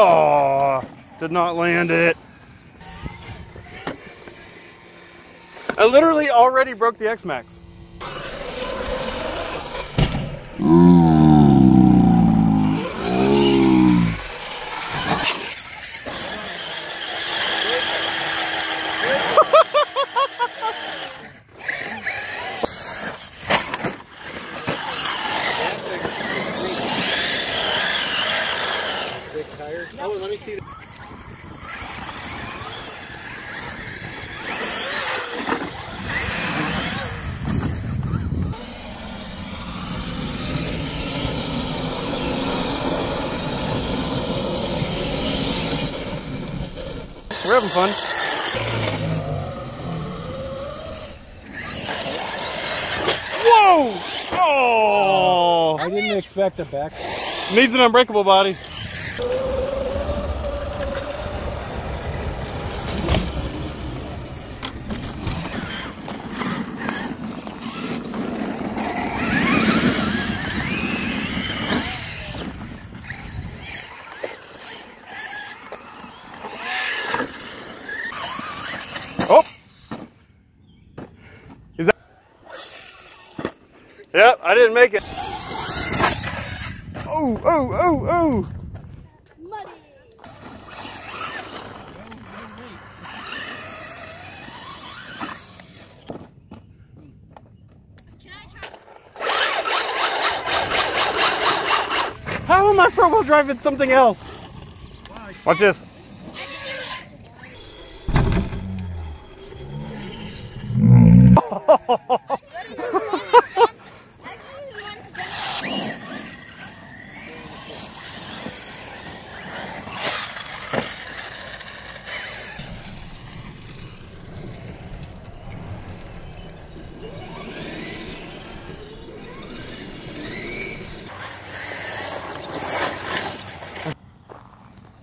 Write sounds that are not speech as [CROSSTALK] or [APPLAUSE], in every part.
Oh, did not land it. I literally already broke the X-Maxx. Oh, let me see. The- We're having fun. Whoa! Oh! I didn't expect a back. Needs an unbreakable body. Yep, I didn't make it. Oh, oh, oh, oh! Muddy. Can I try? How am I front wheel driving something else? Watch this. [LAUGHS]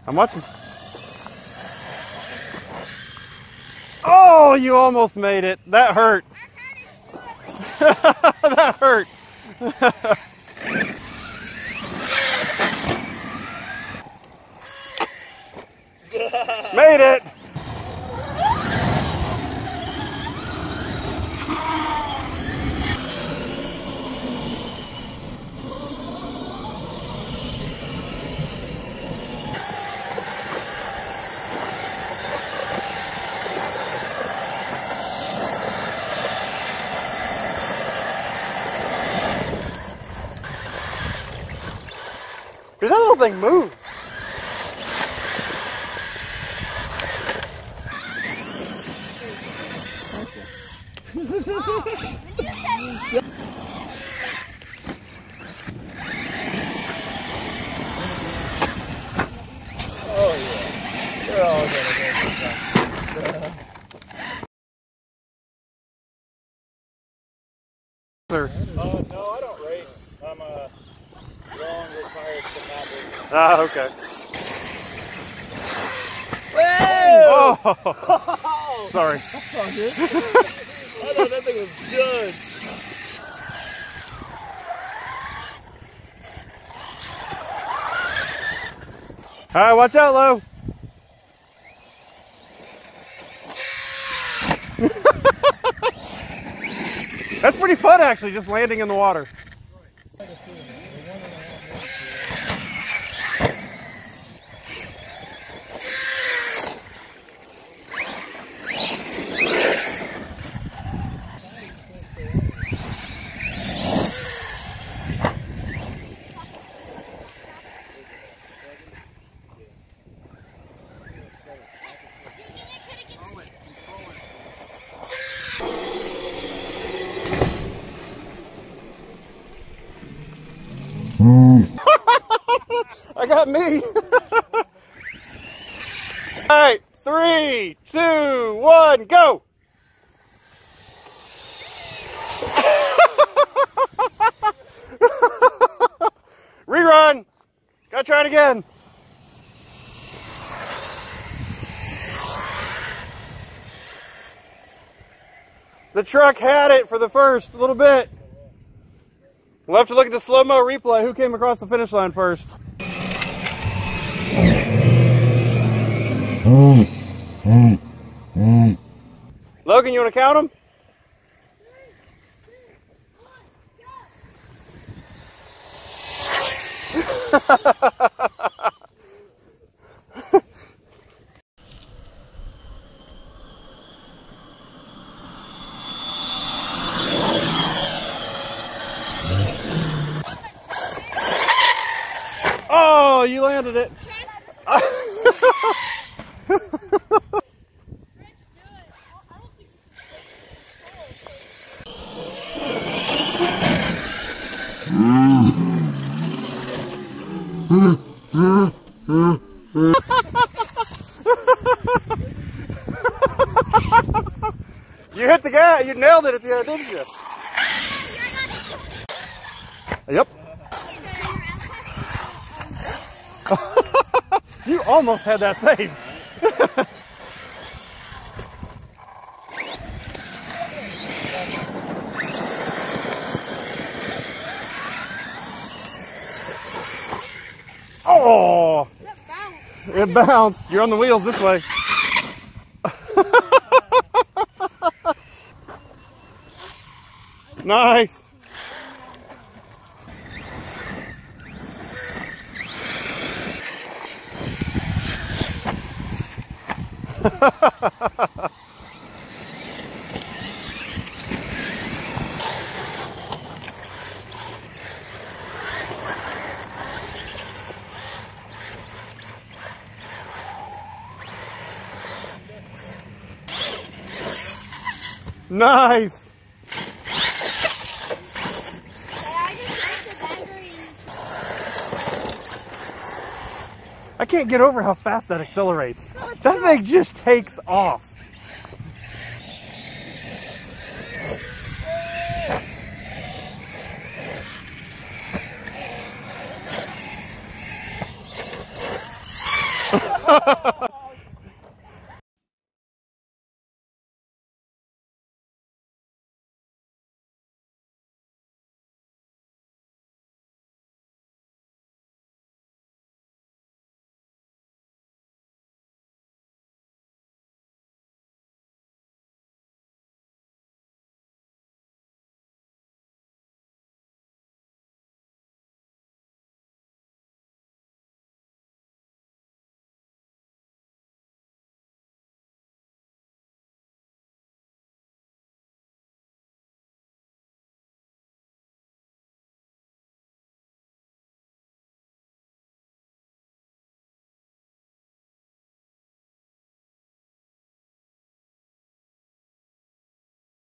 I'm watching. Oh, you almost made it. That hurt. [LAUGHS] that hurt. [LAUGHS] made it. Dude, that little thing moves. They're all gonna go. Sir. Uh, no, Ah, okay. Whoa! Oh, [LAUGHS] sorry. I thought that thing was good. All right, watch out, Lo. [LAUGHS] That's pretty fun, actually, just landing in the water. I got me. [LAUGHS] All right, three, two, one, go. [LAUGHS] Rerun. Gotta try it again. The truck had it for the first little bit. We'll have to look at the slow mo replay. Who came across the finish line first? Logan, you want to count them? [LAUGHS] oh, you landed it. [LAUGHS] [LAUGHS] You hit the guy. You nailed it at the end, didn't you? Yep. [LAUGHS] You almost had that saved. [LAUGHS] oh, it bounced. You're on the wheels this way. [LAUGHS] nice. [LAUGHS] Nice. I can't get over how fast that accelerates. That thing just takes off. [LAUGHS]